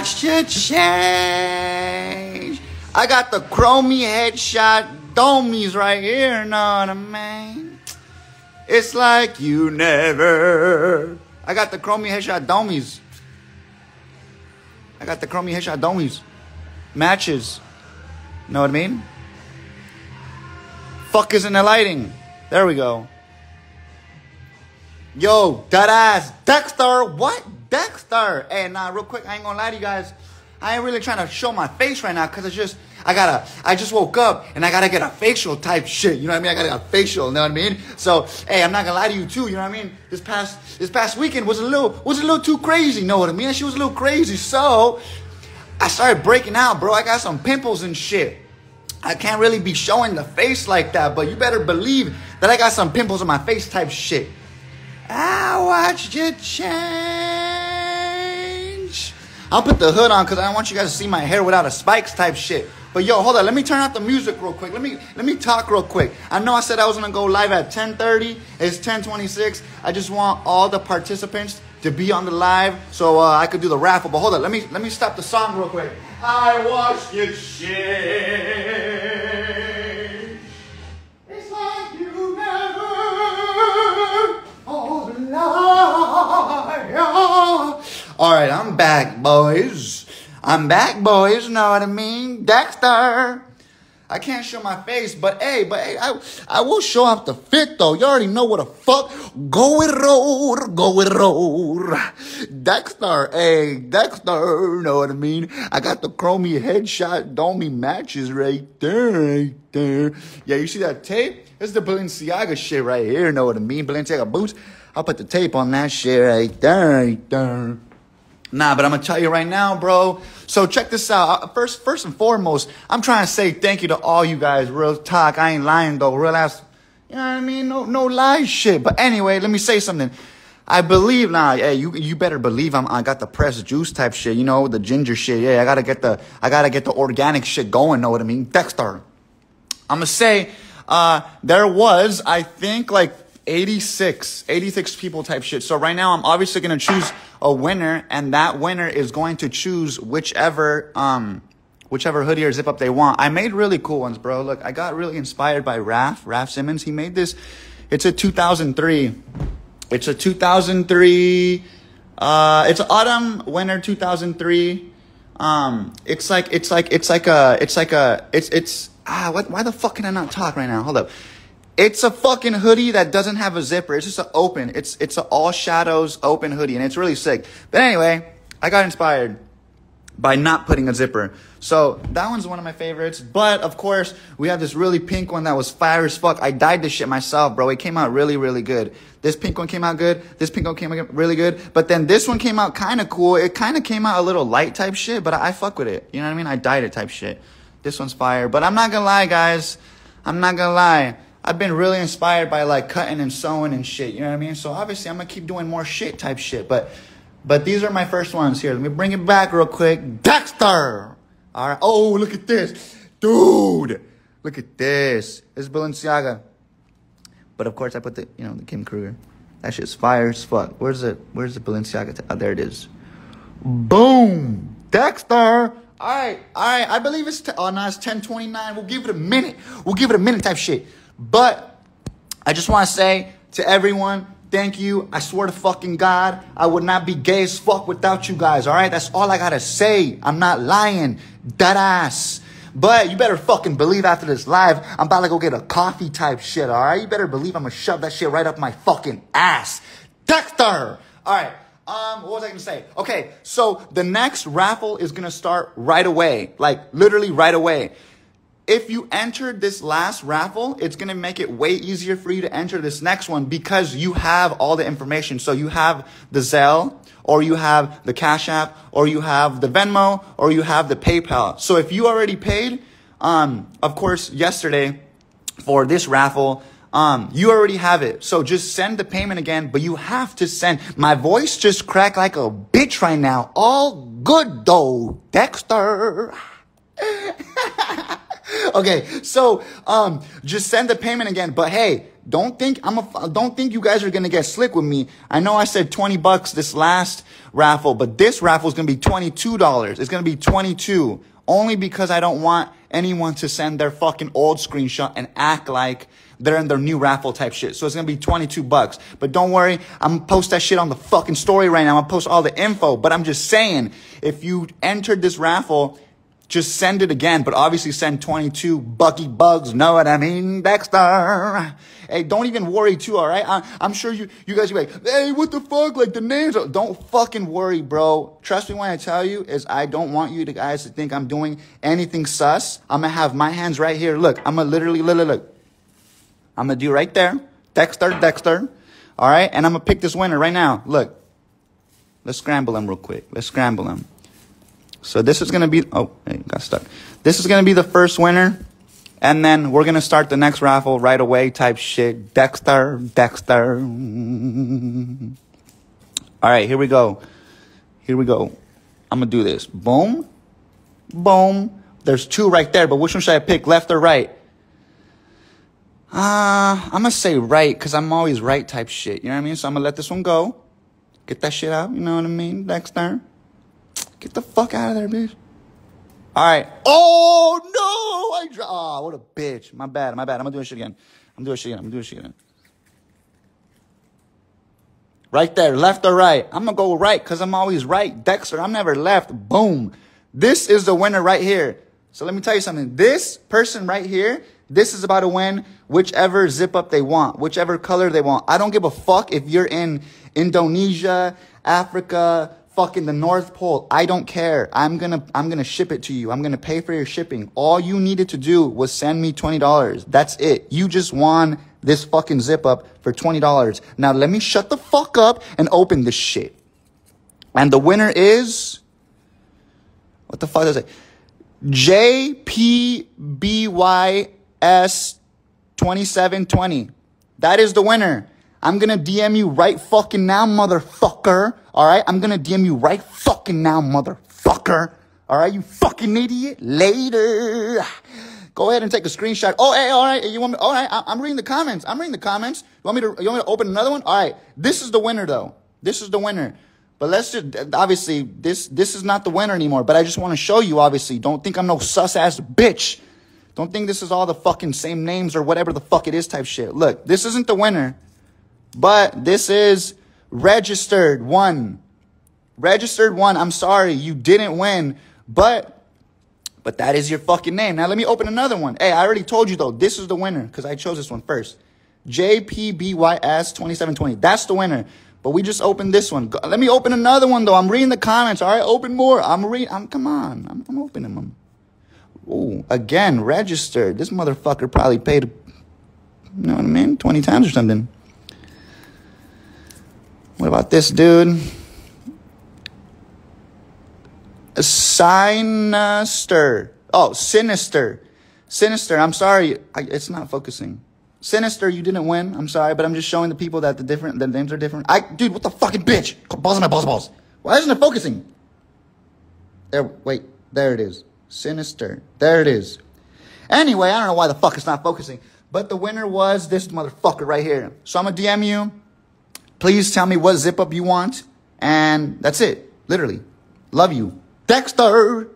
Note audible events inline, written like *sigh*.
watch you change. I got the chromey headshot domies right here, know what I mean? It's like you never. I got the chromey headshot domies. I got the chromey headshot domies. Matches. Know what I mean? Fuck isn't the lighting? There we go. Yo, that ass. Dexter, what? Dexter. Hey, nah, uh, real quick, I ain't gonna lie to you guys. I ain't really trying to show my face right now because it's just, I gotta, I just woke up and I gotta get a facial type shit. You know what I mean? I gotta get a facial, you know what I mean? So, hey, I'm not gonna lie to you too, you know what I mean? This past, this past weekend was a little, was a little too crazy, you know what I mean? She was a little crazy. So, I started breaking out, bro. I got some pimples and shit. I can't really be showing the face like that, but you better believe that I got some pimples on my face type shit. I watched you change. I'll put the hood on because I don't want you guys to see my hair without a spikes type shit. But yo, hold on. Let me turn out the music real quick. Let me let me talk real quick. I know I said I was gonna go live at 10:30. It's 10:26. I just want all the participants to be on the live so uh, I could do the raffle. But hold on. Let me let me stop the song real quick. I watched you change. All right, I'm back, boys. I'm back, boys. Know what I mean? Dexter. I can't show my face, but hey, but hey, I, I will show off the fit though. You already know what the fuck. Go with roll, go with roll. Dexter, hey, Dexter, know what I mean? I got the chromey headshot domey matches right there, right there. Yeah, you see that tape? It's the Balenciaga shit right here, know what I mean? Balenciaga boots. I'll put the tape on that shit right there, right there. Nah, but I'm gonna tell you right now, bro. So check this out. Uh, First, first and foremost, I'm trying to say thank you to all you guys. Real talk. I ain't lying though. Real ass. You know what I mean? No, no lie shit. But anyway, let me say something. I believe now. Hey, you you better believe I'm. I got the pressed juice type shit. You know the ginger shit. Yeah, I gotta get the. I gotta get the organic shit going. Know what I mean? Dexter. I'm gonna say uh, there was, I think, like 86, 86 people type shit. So right now, I'm obviously gonna choose a winner, and that winner is going to choose whichever, um, whichever hoodie or zip up they want. I made really cool ones, bro. Look, I got really inspired by Raf, Raf Simons. He made this. It's a 2003. It's a 2003. Uh, it's autumn winter 2003. Um, it's like it's like it's like a it's like a it's it's ah what why the fuck can I not talk right now? Hold up. It's a fucking hoodie that doesn't have a zipper. It's just an open. It's it's an all shadows open hoodie, and it's really sick. But anyway, I got inspired by not putting a zipper. So that one's one of my favorites. But of course, we have this really pink one that was fire as fuck. I dyed this shit myself, bro. It came out really, really good. This pink one came out good. This pink one came out really good. But then this one came out kind of cool. It kind of came out a little light type shit, but I, I fuck with it. You know what I mean? I dyed it type shit. This one's fire. But I'm not gonna lie, guys. I'm not gonna lie. I've been really inspired by like cutting and sewing and shit. You know what I mean? So obviously I'm gonna keep doing more shit type shit. But but these are my first ones here. Let me bring it back real quick. Dexter. All right. Oh, look at this, dude. Look at this. Is Balenciaga. But of course I put the you know the Kim Kruger. That shit's fire as fuck. Where's it? Where's the Balenciaga? Oh, there it is. Boom. Dexter. All right, all right. I believe it's t- oh no, it's ten twenty nine. We'll give it a minute. We'll give it a minute type shit. But I just want to say to everyone, thank you. I swear to fucking God, I would not be gay as fuck without you guys. All right, that's all I gotta say. I'm not lying, dead ass. But you better fucking believe after this live, I'm about to go get a coffee type shit. All right, you better believe I'm gonna shove that shit right up my fucking ass, Dexter. All right. Um, what was I gonna say? Okay, so the next raffle is gonna start right away, like literally right away. If you entered this last raffle, it's gonna make it way easier for you to enter this next one because you have all the information. So you have the Zelle, or you have the Cash App, or you have the Venmo, or you have the PayPal. So if you already paid, um, of course, yesterday for this raffle, um, you already have it. So just send the payment again, but you have to send. My voice just cracked like a bitch right now. All good though, Dexter. *laughs* okay, so um, just send the payment again. But hey, don't think I'm a, don't think you guys are gonna get slick with me. I know I said 20 bucks this last raffle, but this raffle is gonna be $22. It's gonna be 22 only because I don't want anyone to send their fucking old screenshot and act like they're in their new raffle type shit. So it's gonna be 22 bucks. But don't worry, I'm gonna post that shit on the fucking story right now. I'm gonna post all the info. But I'm just saying, if you entered this raffle, just send it again, but obviously send 22 Bucky Bugs. Know what I mean? Dexter. Hey, don't even worry too, alright? I'm sure you, you guys are like, hey, what the fuck? Like the names. Are... Don't fucking worry, bro. Trust me when I tell you is I don't want you to guys to think I'm doing anything sus. I'm gonna have my hands right here. Look, I'm gonna literally, look, look, look. I'm gonna do right there. Dexter, Dexter. Alright? And I'm gonna pick this winner right now. Look. Let's scramble him real quick. Let's scramble him. So this is going to be, oh, hey, got stuck. This is going to be the first winner. And then we're going to start the next raffle right away type shit. Dexter, Dexter. All right, here we go. Here we go. I'm going to do this. Boom. Boom. There's two right there, but which one should I pick, left or right? Uh, I'm to say right because I'm always right type shit. You know what I mean? So I'm to let this one go. Get that shit out. You know what I mean? Dexter. Get the fuck out of there, bitch. All right. Oh no! I oh, what a bitch. My bad. My bad. I'm gonna do shit again. I'm doing shit again. I'm gonna do this shit again. Right there, left or right? I'm gonna go right because I'm always right. Dexter, I'm never left. Boom. This is the winner right here. So let me tell you something. This person right here, this is about to win whichever zip up they want, whichever color they want. I don't give a fuck if you're in Indonesia, Africa, fucking the North Pole. I don't care. I'm gonna, I'm gonna ship it to you. I'm gonna pay for your shipping. All you needed to do was send me $20. That's it. You just won this fucking zip up for $20. Now let me shut the fuck up and open this shit. And the winner is, what the fuck is it? JPBYS2720. That is the winner. I'm gonna DM you right fucking now, motherfucker. Alright? I'm gonna DM you right fucking now, motherfucker. Alright, you fucking idiot. Later. Go ahead and take a screenshot. Oh, hey, alright, you want me, alright, I'm reading the comments. I'm reading the comments. You want me to, you want me to open another one? Alright, this is the winner though. This is the winner. But let's just, obviously, this, this is not the winner anymore, but I just want to show you, obviously. Don't think I'm no sus ass bitch. Don't think this is all the fucking same names or whatever the fuck it is type shit. Look, this isn't the winner. But this is registered one. Registered one. I'm sorry, you didn't win, but but that is your fucking name. Now let me open another one. Hey, I already told you though, this is the winner because I chose this one first. JPBYS2720. That's the winner. But we just opened this one. Let me open another one though. I'm reading the comments. All right, open more. I'm reading. I'm come on. I'm, I'm opening them. Oh, again, registered. This motherfucker probably paid, you know what I mean, 20 times or something. What about this dude? A Sinister. Oh, sinister. Sinister. I'm sorry. I, it's not focusing. Sinister, you didn't win. I'm sorry, but I'm just showing the people that the different the names are different. I dude, what the fucking bitch? Balls on my balls balls. Why isn't it focusing? There wait, there it is. Sinister. There it is. Anyway, I don't know why the fuck it's not focusing. But the winner was this motherfucker right here. So I'm gonna DM you. Please tell me what zip up you want. And that's it. Literally. Love you. Dexter!